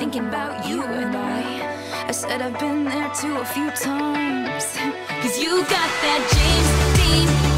thinking about you and I. I said I've been there too a few times. Cause you got that James Dean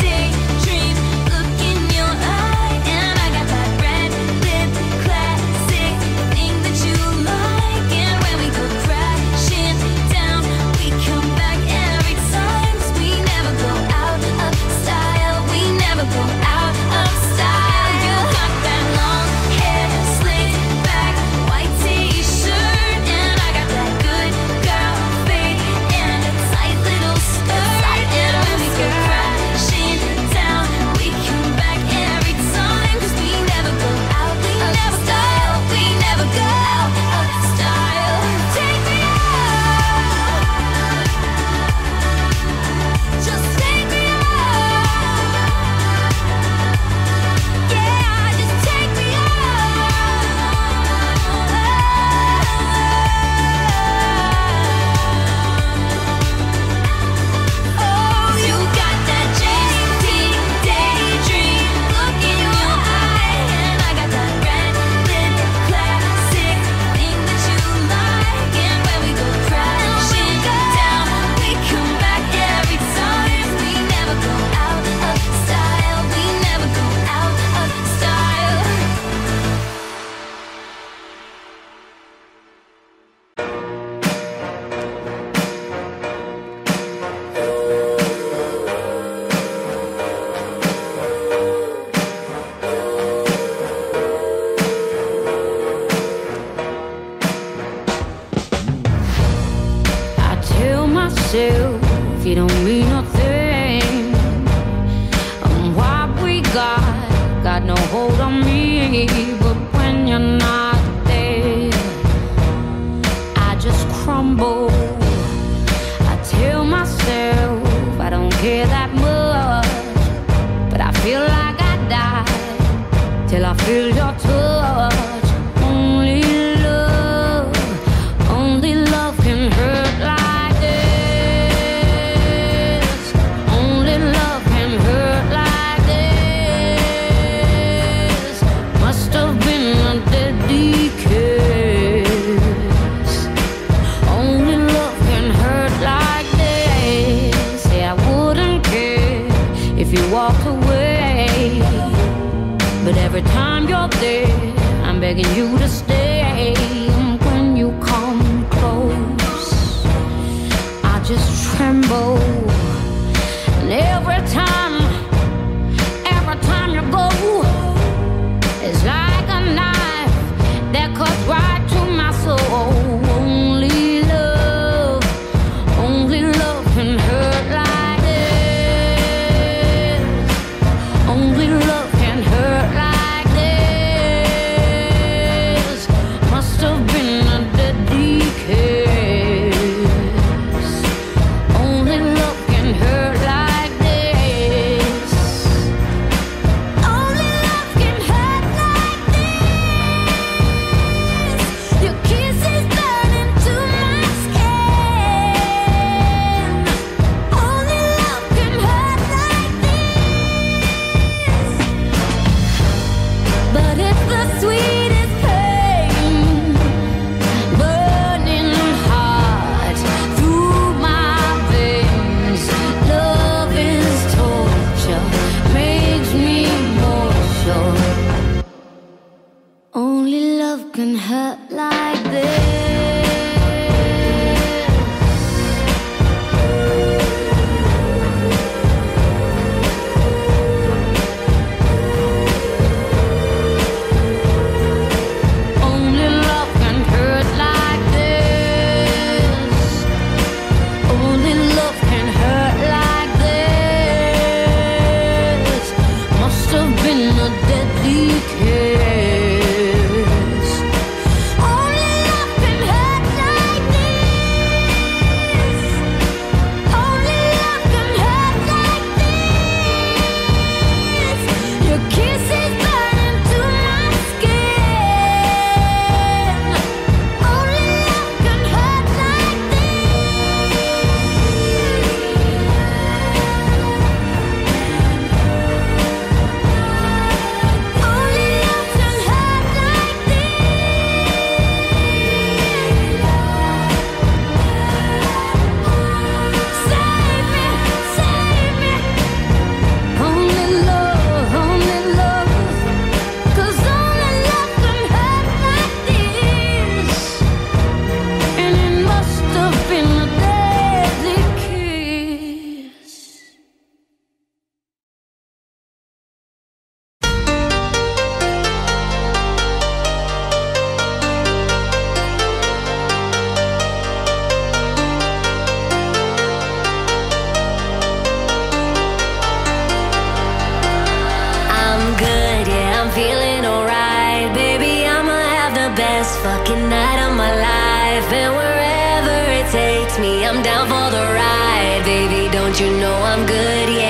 just tremble. And every time. can hurt like even after all this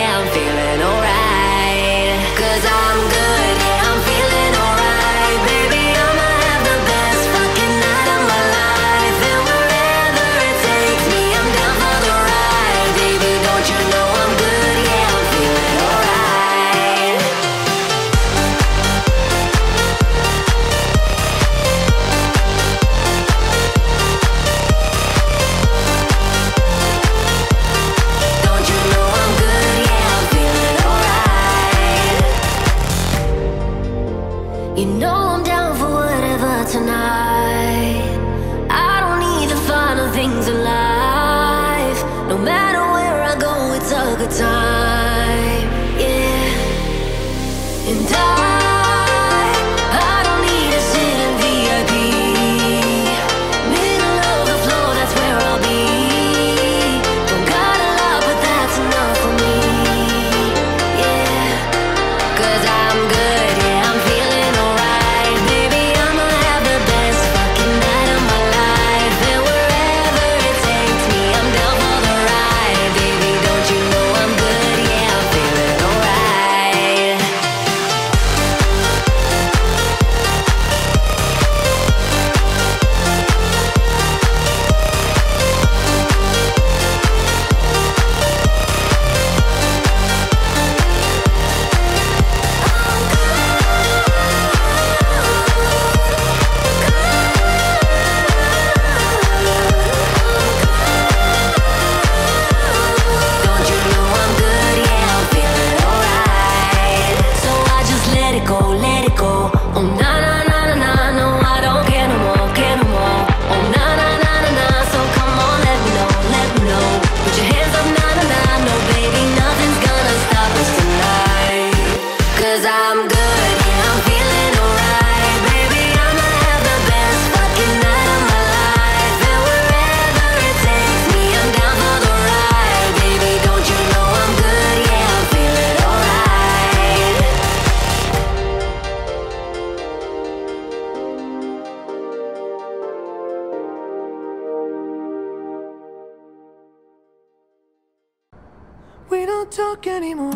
time,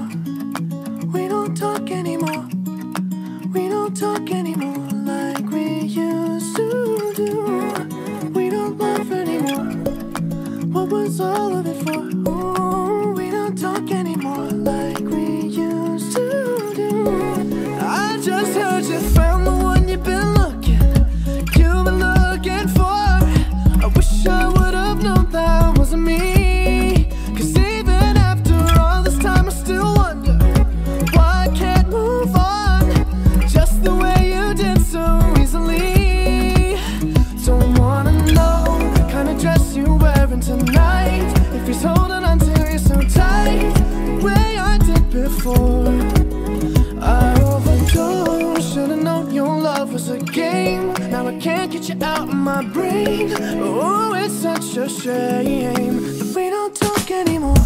my brain. Oh, it's such a shame. that We don't talk anymore.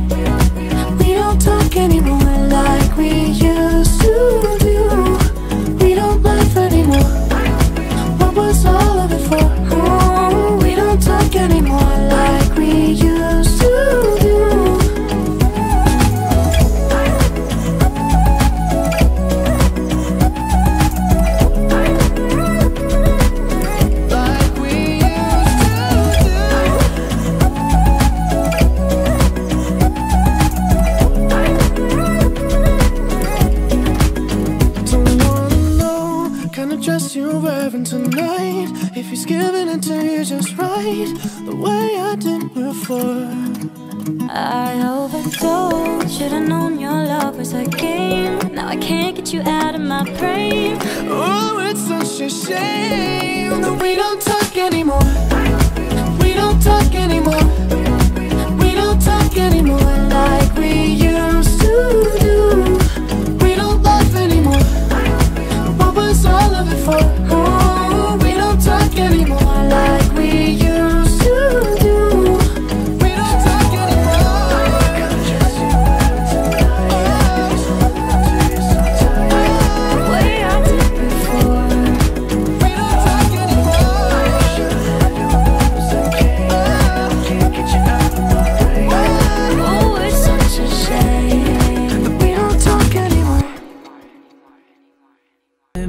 we don't talk anymore.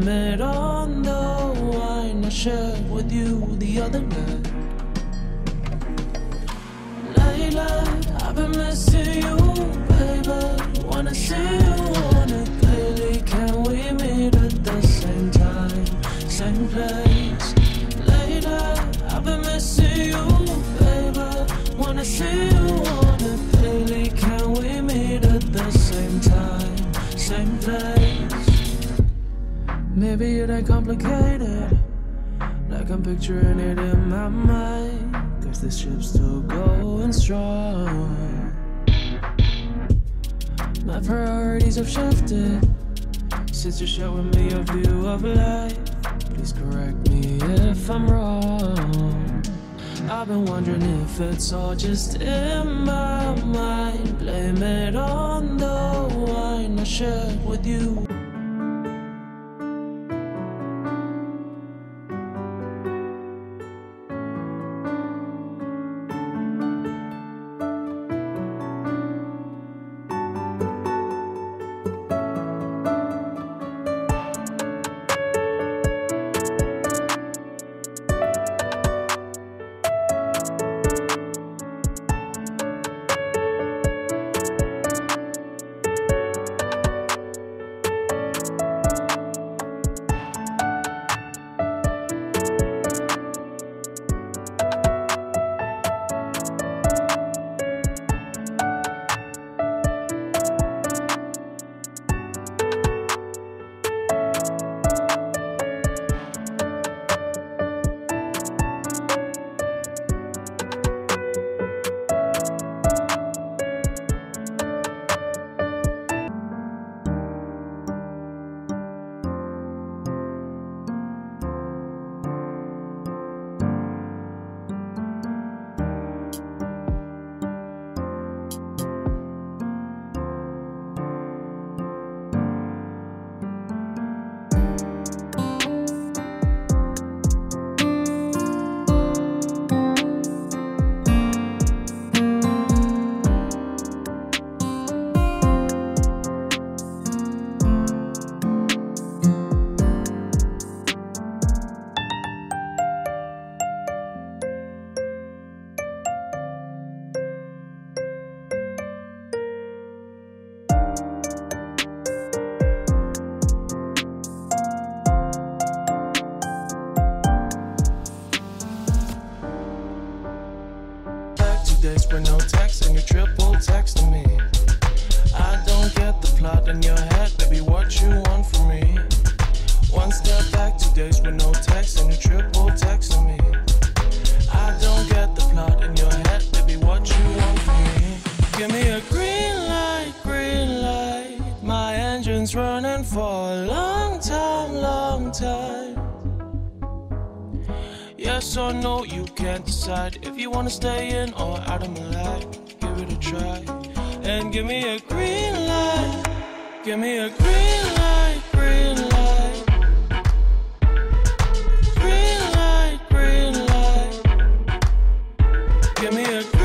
met on the wine I shared with you the other night. Nightlight, I've been missing you, baby. Wanna see you on it clearly. Can we meet at the same time, same place? Later, I've been missing you, baby. Wanna see you on it clearly. Can we meet at the same time, same place? Maybe it ain't complicated. Like I'm picturing it in my mind. Cause this ship's still going strong. My priorities have shifted. Since you're showing me a view of life, please correct me if I'm wrong. I've been wondering if it's all just in my mind. Blame it on the wine I shared with you. burning for a long time, long time. Yes or no, you can't decide if you wanna stay in or out of my life. Give it a try and give me a green light. Give me a green light, green light. Green light, green light. Give me a